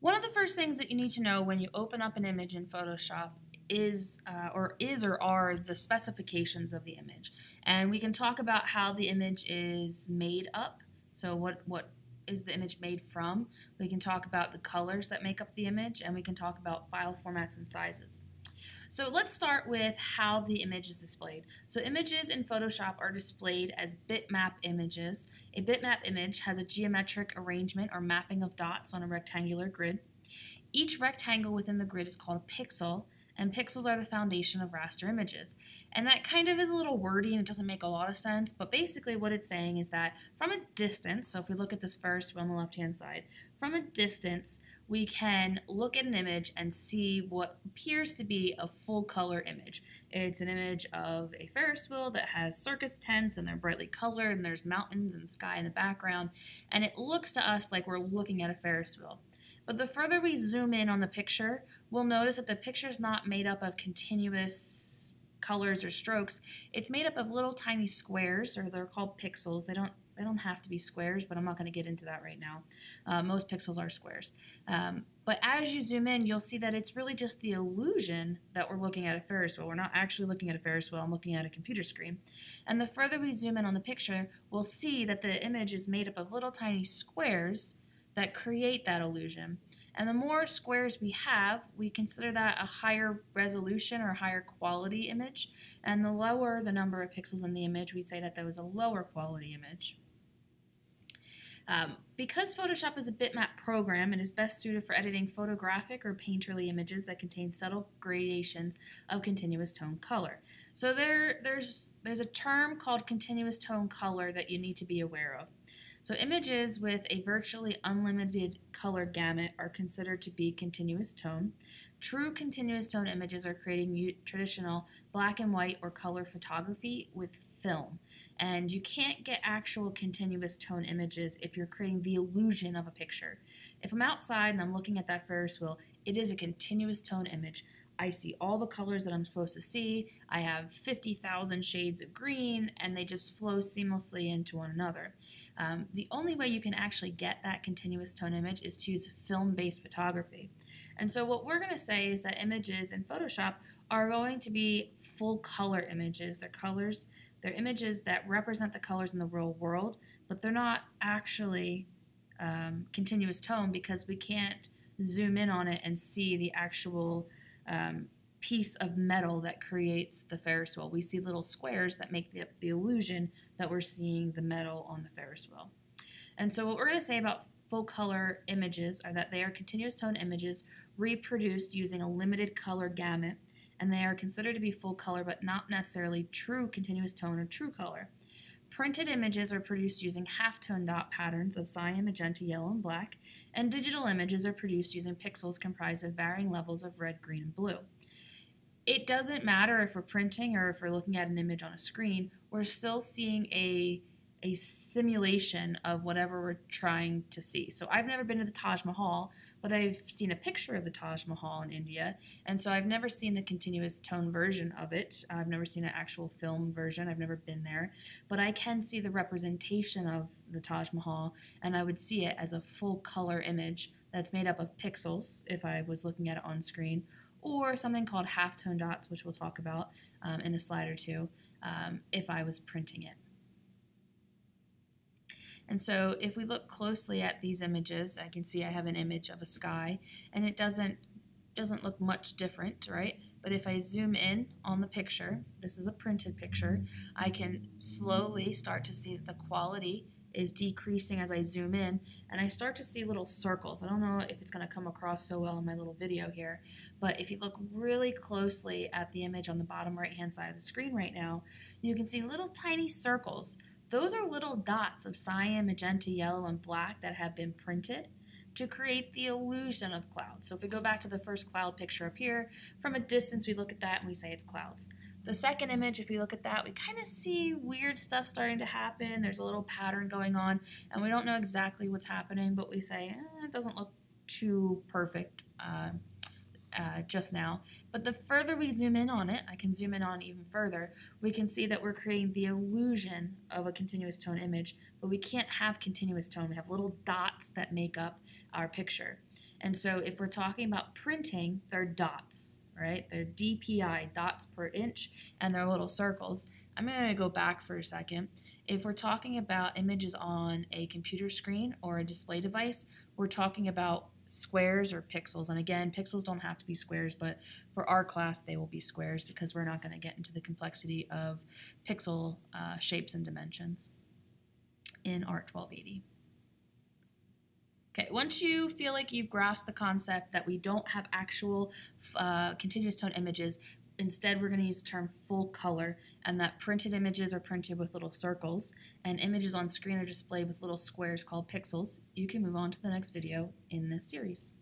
One of the first things that you need to know when you open up an image in Photoshop is uh, or is or are the specifications of the image. And we can talk about how the image is made up. So what what is the image made from? We can talk about the colors that make up the image and we can talk about file formats and sizes. So let's start with how the image is displayed. So images in Photoshop are displayed as bitmap images. A bitmap image has a geometric arrangement or mapping of dots on a rectangular grid. Each rectangle within the grid is called a pixel, and pixels are the foundation of raster images. And that kind of is a little wordy and it doesn't make a lot of sense, but basically what it's saying is that from a distance, so if we look at this first on the left hand side, from a distance we can look at an image and see what appears to be a full color image. It's an image of a Ferris wheel that has circus tents and they're brightly colored and there's mountains and sky in the background and it looks to us like we're looking at a Ferris wheel. But the further we zoom in on the picture, we'll notice that the picture is not made up of continuous colors or strokes. It's made up of little tiny squares, or they're called pixels. They don't they don't have to be squares, but I'm not going to get into that right now. Uh, most pixels are squares. Um, but as you zoom in, you'll see that it's really just the illusion that we're looking at a Ferris wheel. We're not actually looking at a Ferris wheel, I'm looking at a computer screen. And the further we zoom in on the picture, we'll see that the image is made up of little tiny squares that create that illusion. And the more squares we have, we consider that a higher resolution or higher quality image. And the lower the number of pixels in the image, we'd say that that was a lower quality image. Um, because Photoshop is a bitmap program, it is best suited for editing photographic or painterly images that contain subtle gradations of continuous tone color. So there, there's, there's a term called continuous tone color that you need to be aware of. So images with a virtually unlimited color gamut are considered to be continuous tone. True continuous tone images are creating traditional black and white or color photography with film. And you can't get actual continuous tone images if you're creating the illusion of a picture. If I'm outside and I'm looking at that Ferris wheel, it is a continuous tone image. I see all the colors that I'm supposed to see. I have 50,000 shades of green, and they just flow seamlessly into one another. Um, the only way you can actually get that continuous tone image is to use film-based photography. And so what we're going to say is that images in Photoshop are going to be full color images. They're colors, they're images that represent the colors in the real world, but they're not actually um, continuous tone because we can't zoom in on it and see the actual um, piece of metal that creates the Ferris wheel. We see little squares that make the, the illusion that we're seeing the metal on the Ferris wheel. And so what we're going to say about full color images are that they are continuous tone images reproduced using a limited color gamut and they are considered to be full color but not necessarily true continuous tone or true color. Printed images are produced using halftone dot patterns of cyan, magenta, yellow, and black, and digital images are produced using pixels comprised of varying levels of red, green, and blue it doesn't matter if we're printing or if we're looking at an image on a screen, we're still seeing a a simulation of whatever we're trying to see. So I've never been to the Taj Mahal, but I've seen a picture of the Taj Mahal in India, and so I've never seen the continuous tone version of it. I've never seen an actual film version. I've never been there, but I can see the representation of the Taj Mahal, and I would see it as a full color image that's made up of pixels if I was looking at it on screen, or something called halftone dots, which we'll talk about um, in a slide or two um, if I was printing it. And so if we look closely at these images, I can see I have an image of a sky, and it doesn't doesn't look much different, right? But if I zoom in on the picture, this is a printed picture, I can slowly start to see the quality is decreasing as I zoom in and I start to see little circles. I don't know if it's going to come across so well in my little video here, but if you look really closely at the image on the bottom right hand side of the screen right now, you can see little tiny circles. Those are little dots of cyan, magenta, yellow, and black that have been printed to create the illusion of clouds. So if we go back to the first cloud picture up here, from a distance we look at that and we say it's clouds. The second image, if we look at that, we kind of see weird stuff starting to happen. There's a little pattern going on, and we don't know exactly what's happening, but we say, eh, it doesn't look too perfect uh, uh, just now. But the further we zoom in on it, I can zoom in on even further, we can see that we're creating the illusion of a continuous tone image, but we can't have continuous tone. We have little dots that make up our picture. And so if we're talking about printing, they're dots, right? They're DPI, dots per inch, and they're little circles. I'm going to go back for a second. If we're talking about images on a computer screen or a display device, we're talking about squares or pixels. And again, pixels don't have to be squares, but for our class, they will be squares because we're not going to get into the complexity of pixel uh, shapes and dimensions in ART 1280. Okay, once you feel like you've grasped the concept that we don't have actual uh, continuous tone images, instead we're going to use the term full color and that printed images are printed with little circles and images on screen are displayed with little squares called pixels, you can move on to the next video in this series.